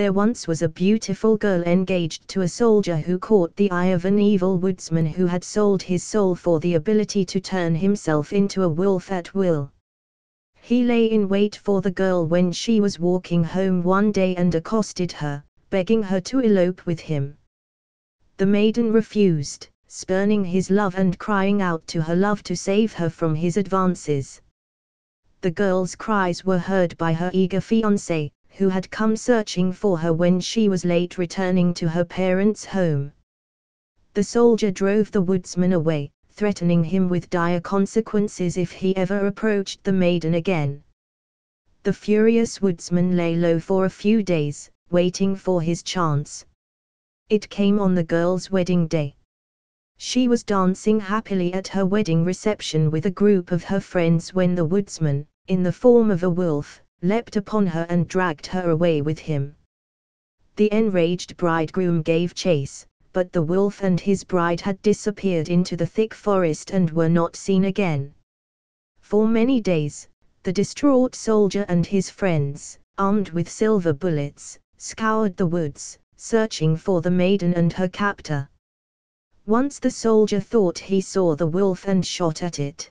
There once was a beautiful girl engaged to a soldier who caught the eye of an evil woodsman who had sold his soul for the ability to turn himself into a wolf at will. He lay in wait for the girl when she was walking home one day and accosted her, begging her to elope with him. The maiden refused, spurning his love and crying out to her love to save her from his advances. The girl's cries were heard by her eager fiancé, who had come searching for her when she was late returning to her parents' home. The soldier drove the woodsman away, threatening him with dire consequences if he ever approached the maiden again. The furious woodsman lay low for a few days, waiting for his chance. It came on the girl's wedding day. She was dancing happily at her wedding reception with a group of her friends when the woodsman, in the form of a wolf, leapt upon her and dragged her away with him. The enraged bridegroom gave chase, but the wolf and his bride had disappeared into the thick forest and were not seen again. For many days, the distraught soldier and his friends, armed with silver bullets, scoured the woods, searching for the maiden and her captor. Once the soldier thought he saw the wolf and shot at it.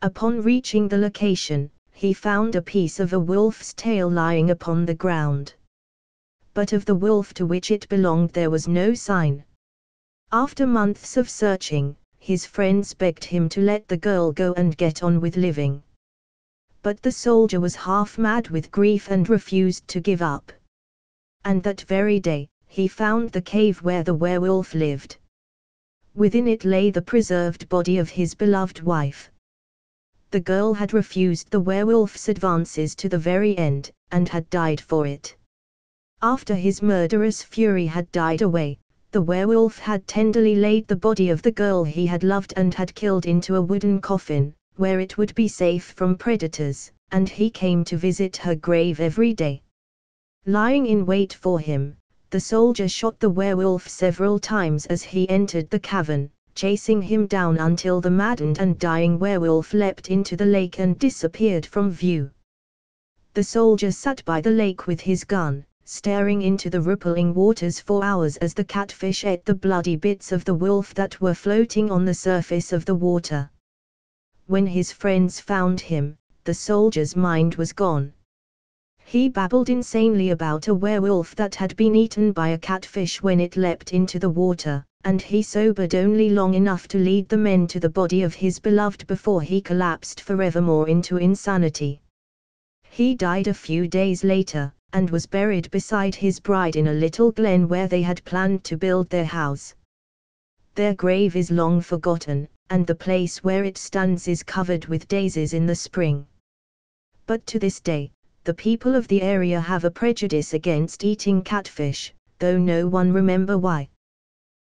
Upon reaching the location, he found a piece of a wolf's tail lying upon the ground. But of the wolf to which it belonged there was no sign. After months of searching, his friends begged him to let the girl go and get on with living. But the soldier was half mad with grief and refused to give up. And that very day, he found the cave where the werewolf lived. Within it lay the preserved body of his beloved wife the girl had refused the werewolf's advances to the very end, and had died for it. After his murderous fury had died away, the werewolf had tenderly laid the body of the girl he had loved and had killed into a wooden coffin, where it would be safe from predators, and he came to visit her grave every day. Lying in wait for him, the soldier shot the werewolf several times as he entered the cavern, chasing him down until the maddened and dying werewolf leapt into the lake and disappeared from view. The soldier sat by the lake with his gun, staring into the rippling waters for hours as the catfish ate the bloody bits of the wolf that were floating on the surface of the water. When his friends found him, the soldier's mind was gone. He babbled insanely about a werewolf that had been eaten by a catfish when it leapt into the water, and he sobered only long enough to lead the men to the body of his beloved before he collapsed forevermore into insanity. He died a few days later, and was buried beside his bride in a little glen where they had planned to build their house. Their grave is long forgotten, and the place where it stands is covered with daisies in the spring. But to this day, the people of the area have a prejudice against eating catfish, though no one remember why.